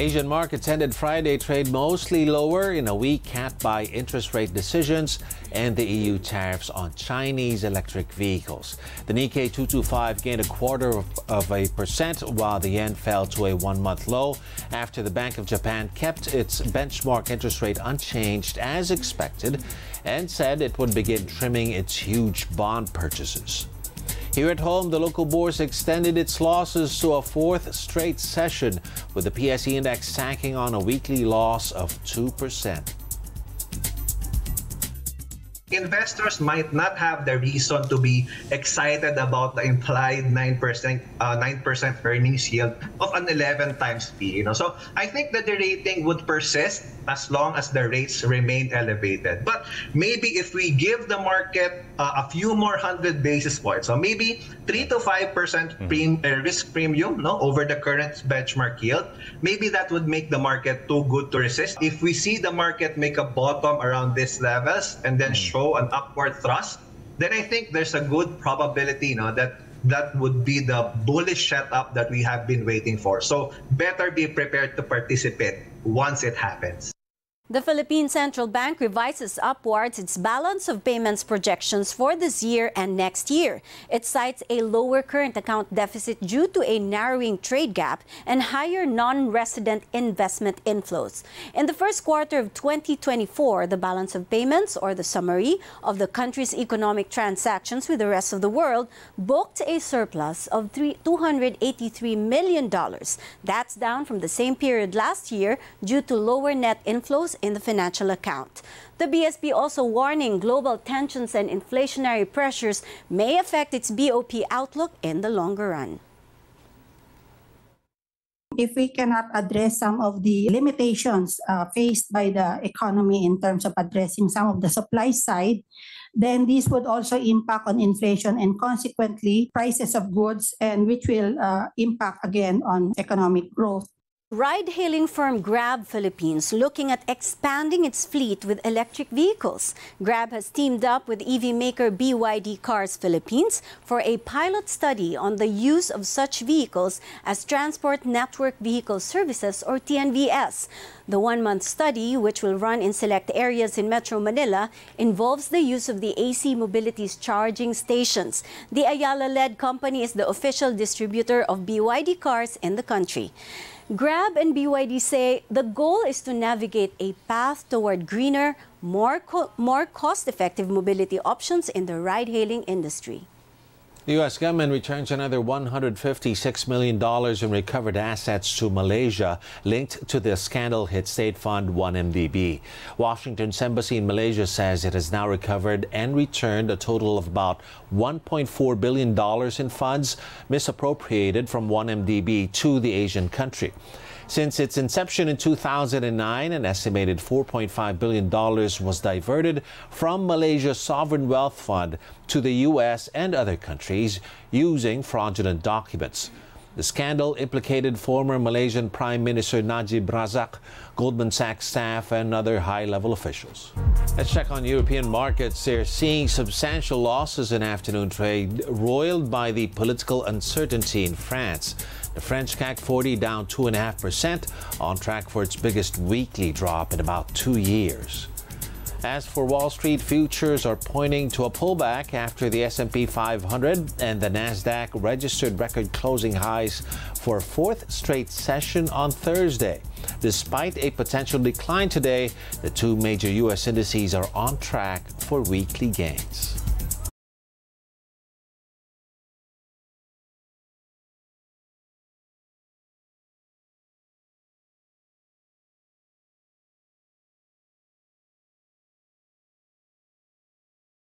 Asian markets ended Friday trade mostly lower in a week capped by interest rate decisions and the EU tariffs on Chinese electric vehicles. The Nikkei 225 gained a quarter of, of a percent while the yen fell to a one month low after the Bank of Japan kept its benchmark interest rate unchanged as expected and said it would begin trimming its huge bond purchases. Here at home, the local bourse extended its losses to a fourth straight session, with the PSE index sacking on a weekly loss of 2% investors might not have the reason to be excited about the implied 9% uh, 9% earnings yield of an 11 times P. You know, so I think that the rating would persist as long as the rates remain elevated. But maybe if we give the market uh, a few more hundred basis points, so maybe three to five percent mm-hmm. uh, risk premium, no, over the current benchmark yield, maybe that would make the market too good to resist. If we see the market make a bottom around these levels and then mm-hmm. Show an upward thrust, then I think there's a good probability, know, that that would be the bullish setup that we have been waiting for. So better be prepared to participate once it happens. The Philippine Central Bank revises upwards its balance of payments projections for this year and next year. It cites a lower current account deficit due to a narrowing trade gap and higher non-resident investment inflows. In the first quarter of 2024, the balance of payments, or the summary of the country's economic transactions with the rest of the world, booked a surplus of $283 million. That's down from the same period last year due to lower net inflows in the financial account. The BSP also warning global tensions and inflationary pressures may affect its BOP outlook in the longer run if we cannot address some of the limitations uh, faced by the economy in terms of addressing some of the supply side, then this would also impact on inflation and consequently prices of goods and which will uh, impact again on economic growth. Ride-hailing firm Grab Philippines looking at expanding its fleet with electric vehicles. Grab has teamed up with EV maker BYD Cars Philippines for a pilot study on the use of such vehicles as Transport Network Vehicle Services or TNVS. The one-month study, which will run in select areas in Metro Manila, involves the use of the AC Mobility's charging stations. The Ayala-led company is the official distributor of BYD cars in the country. Grab and BYD say the goal is to navigate a path toward greener, more, co more cost-effective mobility options in the ride-hailing industry. The U.S. government returns another $156 million in recovered assets to Malaysia linked to the scandal hit state fund 1MDB. Washington's embassy in Malaysia says it has now recovered and returned a total of about $1.4 billion in funds misappropriated from 1MDB to the Asian country. Since its inception in 2009, an estimated $4.5 billion was diverted from Malaysia's sovereign wealth fund to the U.S. and other countries using fraudulent documents. The scandal implicated former Malaysian Prime Minister Najib Razak, Goldman Sachs staff, and other high level officials. Let's check on European markets. They're seeing substantial losses in afternoon trade, roiled by the political uncertainty in France. The French CAC 40 down 2.5%, on track for its biggest weekly drop in about two years. As for Wall Street, futures are pointing to a pullback after the S&P 500 and the Nasdaq registered record closing highs for a fourth straight session on Thursday. Despite a potential decline today, the two major U.S. indices are on track for weekly gains.